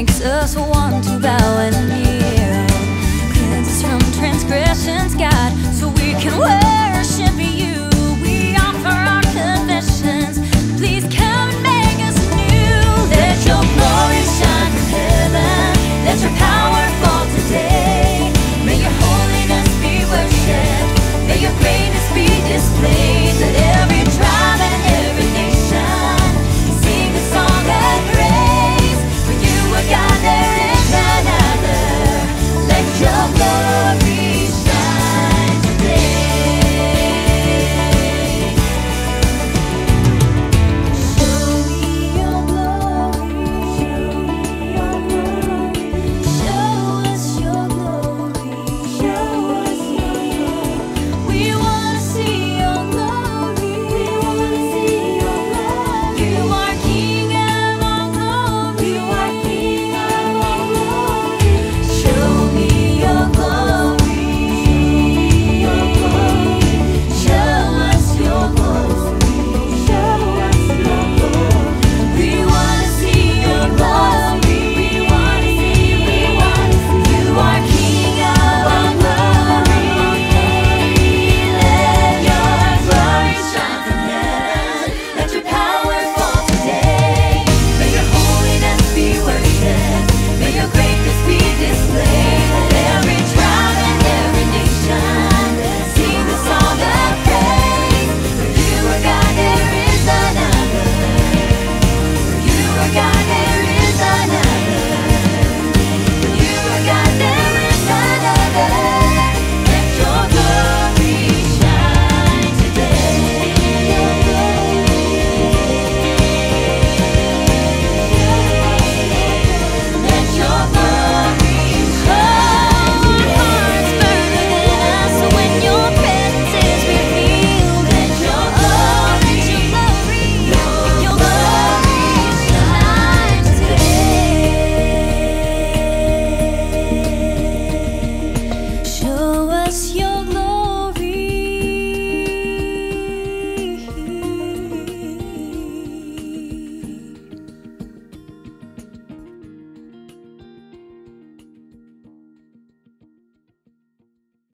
makes us want to bow and kneel.